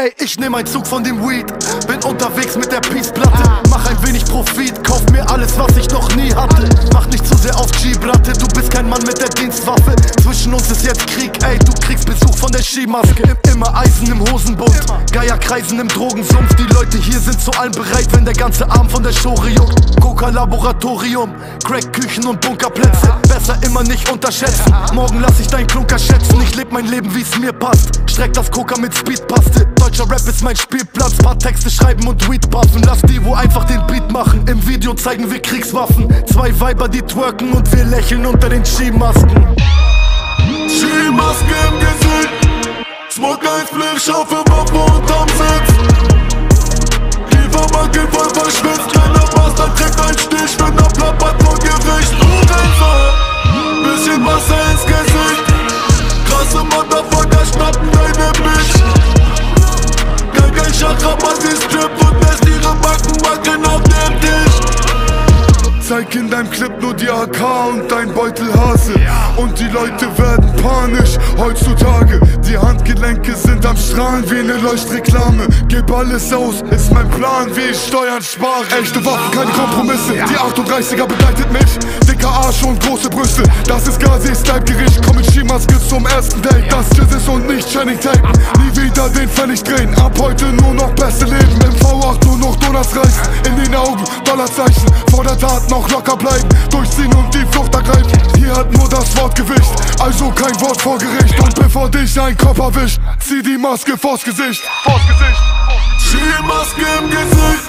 Ey, ich nehm einen Zug von dem Weed. Bin unterwegs mit der Peace-Platte. Mach ein wenig Profit, kauf mir alles, was ich noch nie hatte. Mach nicht zu sehr auf G-Bratte, du bist kein Mann mit der Dienstwaffe. Zwischen uns ist jetzt Krieg, ey, du kriegst Besuch von der Skimaske. Immer Eisen im Hosenbund, Geier kreisen im Drogensumpf. Die Leute hier sind zu allem bereit, wenn der ganze Arm von der Schore juckt. Coca-Laboratorium, Crack-Küchen und Bunkerplätze. Besser immer nicht unterschätzen. Morgen lass ich dein Klunker schätzen. Ich leb mein Leben, wie's mir passt. Streck das Coca mit Speedpaste. Deutscher Rap ist mein Spielplatz. Paar Texte schreiben und Weed puffen. Lass die, wo einfach den Beat machen. Im Video zeigen wir Kriegswaffen. Zwei Weiber, die twerken und wir lächeln unter den Skimasken. Skimaske im Gesicht. Smoke ein Spliff, schaufe Waffe Zeig in deinem Clip nur die AK und dein Beutel Hase. Und die Leute werden panisch heutzutage. Die Handgelenke sind am Strahlen wie eine Leuchtreklame. Gib alles aus, ist mein Plan, wie ich Steuern spare. Echte Waffen, keine Kompromisse. Die 38er begleitet mich. Dicker Arsch und große Brüste. Das ist Gazis Leibgericht. Komm mit Skimaske zum ersten Date. Das ist und nicht Channing Tape. Nie wieder den Pfennig drehen. Ab heute nur den Augen, Dollarzeichen Vor der Tat noch locker bleiben. Durchziehen und die Flucht ergreifen. Hier hat nur das Wort Gewicht. Also kein Wort vor Gericht. Und bevor dich ein Kopf erwischt Zieh die Maske vors Gesicht. Vors Gesicht. Zieh die Maske im Gesicht.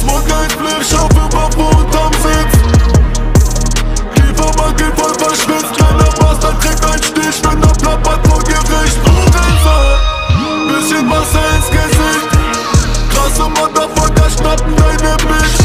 Smoke ein Flash auf dem Papo am Sitz. Kieferbank in voll verschwitzt. Kleiner Bastard kriegt ein Stich Wenn er plappert vor Gericht. Du Bisschen Wasser ins Gesicht. Krasse Motherfucker das not deine Bitch